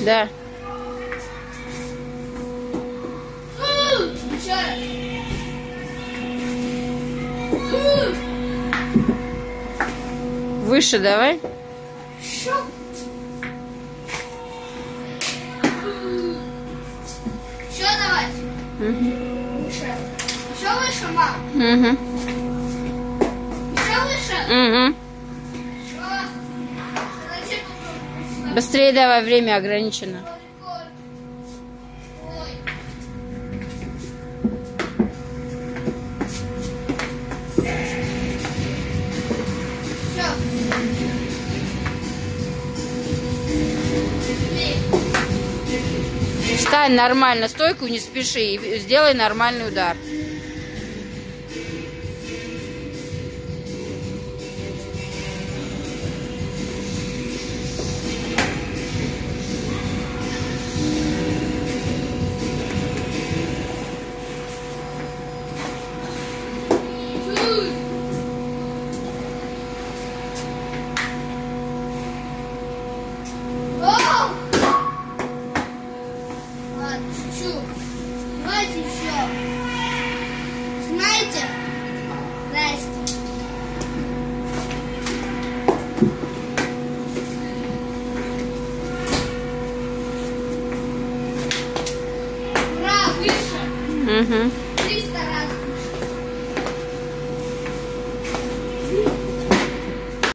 Да. Выше давай. Еще. Давай. Угу. Выше. Еще выше, мам. Угу. Еще выше. Угу. Быстрее давай, время ограничено. Встань нормально, стойку не спеши и сделай нормальный удар. Давайте еще. Знаете? Здрасте. Ура, выше. Угу.